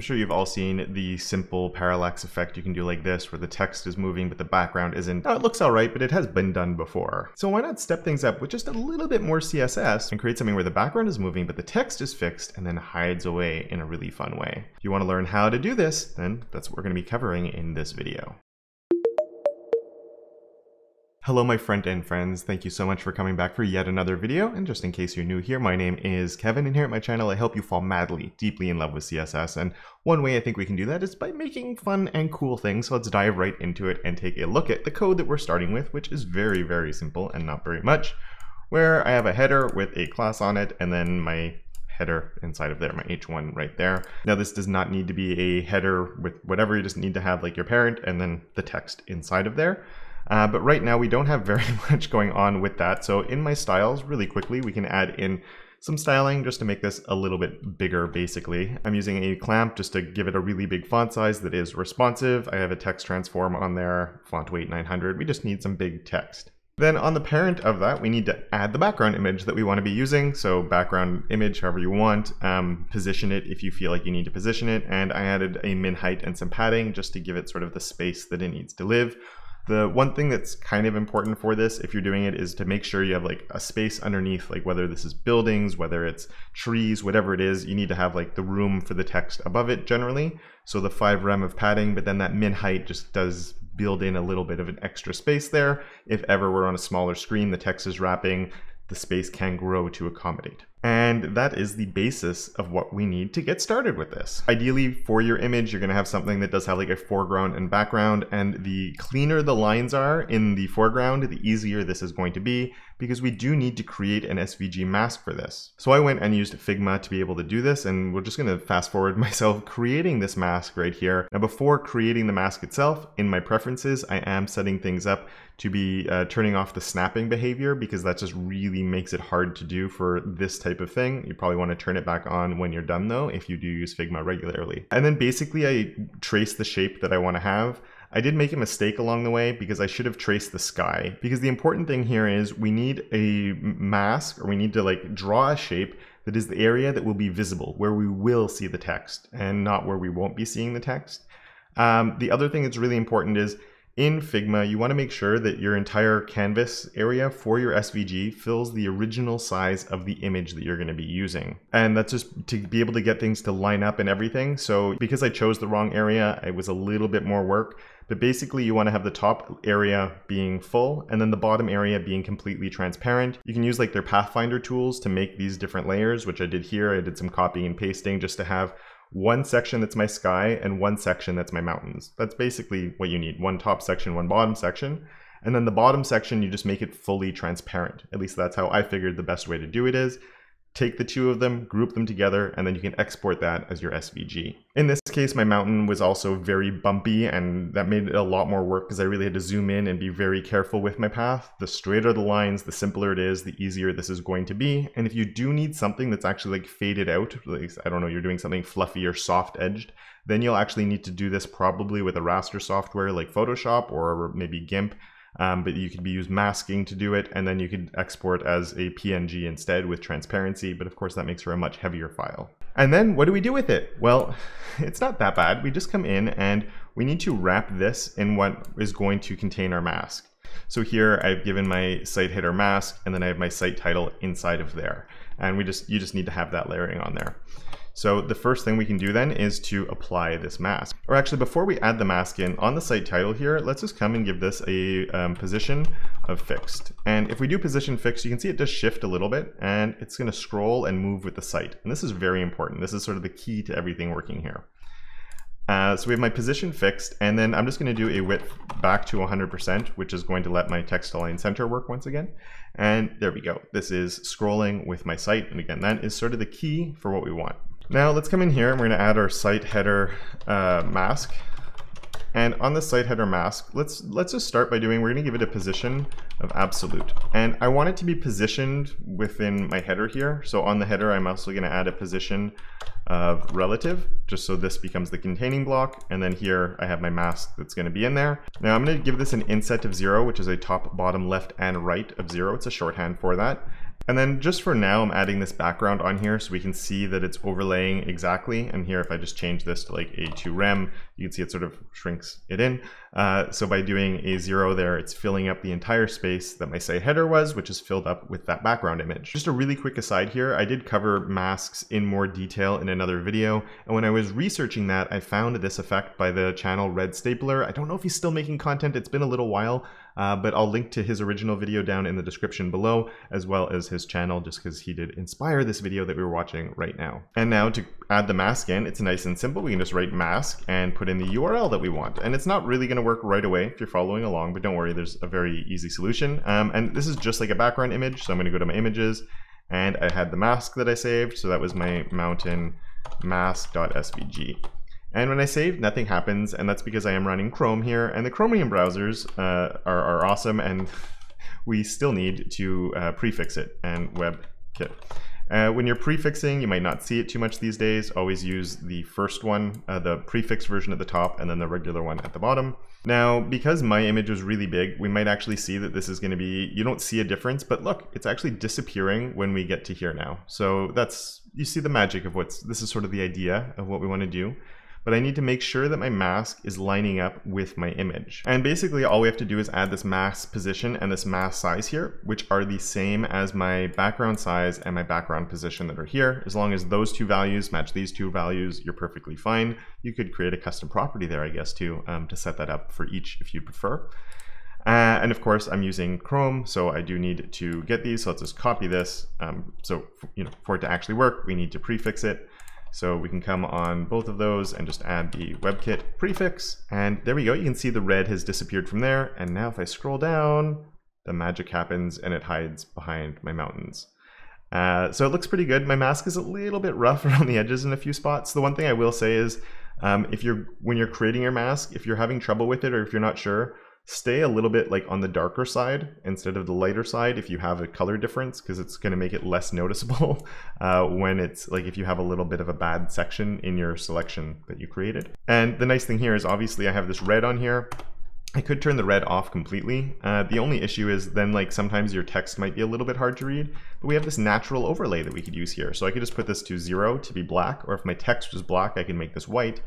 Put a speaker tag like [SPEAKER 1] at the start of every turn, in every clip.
[SPEAKER 1] I'm sure you've all seen the simple parallax effect you can do like this, where the text is moving but the background isn't. Now it looks alright, but it has been done before. So why not step things up with just a little bit more CSS and create something where the background is moving but the text is fixed and then hides away in a really fun way. If you want to learn how to do this, then that's what we're going to be covering in this video. Hello my friend and friends, thank you so much for coming back for yet another video, and just in case you're new here, my name is Kevin, and here at my channel I help you fall madly, deeply in love with CSS, and one way I think we can do that is by making fun and cool things, so let's dive right into it and take a look at the code that we're starting with, which is very, very simple and not very much, where I have a header with a class on it, and then my header inside of there, my h1 right there. Now this does not need to be a header with whatever, you just need to have like your parent and then the text inside of there. Uh, but right now we don't have very much going on with that. So in my styles, really quickly, we can add in some styling just to make this a little bit bigger basically. I'm using a clamp just to give it a really big font size that is responsive. I have a text transform on there, font weight 900. We just need some big text. Then on the parent of that, we need to add the background image that we want to be using. So background image, however you want, um, position it if you feel like you need to position it. And I added a min height and some padding just to give it sort of the space that it needs to live. The one thing that's kind of important for this, if you're doing it, is to make sure you have like a space underneath, like whether this is buildings, whether it's trees, whatever it is, you need to have like the room for the text above it generally. So the 5 rem of padding, but then that min height just does build in a little bit of an extra space there. If ever we're on a smaller screen, the text is wrapping, the space can grow to accommodate. And that is the basis of what we need to get started with this. Ideally, for your image, you're gonna have something that does have like a foreground and background, and the cleaner the lines are in the foreground, the easier this is going to be, because we do need to create an SVG mask for this. So I went and used Figma to be able to do this, and we're just gonna fast forward myself creating this mask right here. Now before creating the mask itself, in my preferences, I am setting things up to be uh, turning off the snapping behavior because that just really makes it hard to do for this type of thing. You probably want to turn it back on when you're done though, if you do use Figma regularly. And then basically I trace the shape that I want to have. I did make a mistake along the way because I should have traced the sky. Because the important thing here is we need a mask or we need to like draw a shape that is the area that will be visible, where we will see the text and not where we won't be seeing the text. Um, the other thing that's really important is in Figma, you want to make sure that your entire canvas area for your SVG fills the original size of the image that you're going to be using. And that's just to be able to get things to line up and everything. So because I chose the wrong area, it was a little bit more work. But basically you want to have the top area being full and then the bottom area being completely transparent. You can use like their Pathfinder tools to make these different layers, which I did here. I did some copying and pasting just to have one section that's my sky and one section that's my mountains. That's basically what you need. One top section, one bottom section. And then the bottom section, you just make it fully transparent. At least that's how I figured the best way to do it is take the two of them, group them together, and then you can export that as your SVG. In this case, my mountain was also very bumpy and that made it a lot more work because I really had to zoom in and be very careful with my path. The straighter the lines, the simpler it is, the easier this is going to be. And if you do need something that's actually like faded out, like I don't know, you're doing something fluffy or soft edged, then you'll actually need to do this probably with a raster software like Photoshop or maybe GIMP um, but you could be use masking to do it, and then you could export as a PNG instead with transparency, but of course that makes for a much heavier file. And then what do we do with it? Well, it's not that bad. We just come in and we need to wrap this in what is going to contain our mask. So here I've given my site header mask, and then I have my site title inside of there. And we just you just need to have that layering on there. So the first thing we can do then is to apply this mask. Or actually before we add the mask in, on the site title here, let's just come and give this a um, position of fixed. And if we do position fixed, you can see it does shift a little bit and it's gonna scroll and move with the site. And this is very important. This is sort of the key to everything working here. Uh, so we have my position fixed, and then I'm just going to do a width back to 100%, which is going to let my text align center work once again. And there we go. This is scrolling with my site. And again, that is sort of the key for what we want. Now let's come in here and we're gonna add our site header uh, mask. And on the site header mask, let's let's just start by doing, we're gonna give it a position of absolute. And I want it to be positioned within my header here. So on the header, I'm also gonna add a position of relative, just so this becomes the containing block. And then here I have my mask that's gonna be in there. Now I'm gonna give this an inset of zero, which is a top, bottom, left, and right of zero. It's a shorthand for that. And then just for now, I'm adding this background on here so we can see that it's overlaying exactly. And here, if I just change this to like a2 rem, you can see it sort of shrinks it in. Uh, so by doing a zero there, it's filling up the entire space that my site header was, which is filled up with that background image. Just a really quick aside here, I did cover masks in more detail in another video. And when I was researching that, I found this effect by the channel Red Stapler. I don't know if he's still making content. It's been a little while, uh, but I'll link to his original video down in the description below, as well as his channel, just because he did inspire this video that we were watching right now. And now to add the mask in, it's nice and simple. We can just write mask and put in the URL that we want. And it's not really gonna work right away if you're following along, but don't worry, there's a very easy solution. Um, and this is just like a background image, so I'm gonna go to my images, and I had the mask that I saved, so that was my mountain mask.svg. And when I save, nothing happens, and that's because I am running Chrome here, and the Chromium browsers uh, are, are, awesome, and we still need to uh, prefix it and WebKit. Uh, when you're prefixing, you might not see it too much these days. Always use the first one, uh, the prefix version at the top, and then the regular one at the bottom. Now, because my image was really big, we might actually see that this is going to be, you don't see a difference, but look, it's actually disappearing when we get to here now. So that's, you see the magic of what's, this is sort of the idea of what we want to do but I need to make sure that my mask is lining up with my image. And basically all we have to do is add this mask position and this mask size here, which are the same as my background size and my background position that are here. As long as those two values match these two values, you're perfectly fine. You could create a custom property there, I guess, too, um, to set that up for each if you prefer. Uh, and of course, I'm using Chrome, so I do need to get these. So let's just copy this. Um, so you know, for it to actually work, we need to prefix it. So we can come on both of those and just add the WebKit prefix. And there we go. You can see the red has disappeared from there. And now if I scroll down, the magic happens and it hides behind my mountains. Uh, so it looks pretty good. My mask is a little bit rough around the edges in a few spots. The one thing I will say is um, if you're when you're creating your mask, if you're having trouble with it or if you're not sure, stay a little bit like on the darker side instead of the lighter side if you have a color difference because it's going to make it less noticeable uh, when it's like if you have a little bit of a bad section in your selection that you created. And the nice thing here is obviously I have this red on here I could turn the red off completely. Uh, the only issue is then like sometimes your text might be a little bit hard to read, but we have this natural overlay that we could use here. So I could just put this to zero to be black, or if my text was black, I can make this white.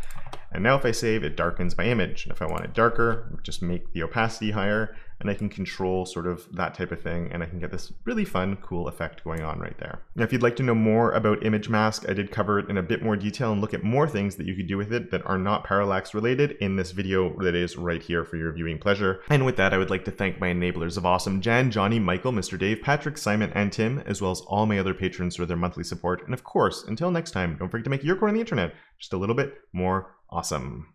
[SPEAKER 1] And now if I save, it darkens my image. And if I want it darker, just make the opacity higher and I can control sort of that type of thing and I can get this really fun, cool effect going on right there. Now, if you'd like to know more about Image Mask, I did cover it in a bit more detail and look at more things that you could do with it that are not parallax related in this video that is right here for your viewing pleasure. And with that, I would like to thank my enablers of awesome, Jan, Johnny, Michael, Mr. Dave, Patrick, Simon, and Tim, as well as all my other patrons for their monthly support. And of course, until next time, don't forget to make your corner of the internet just a little bit more awesome.